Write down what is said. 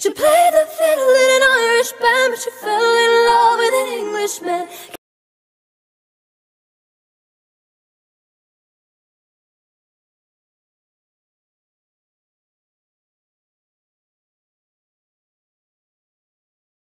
She played the fiddle in an Irish band, but she fell in love with an Englishman.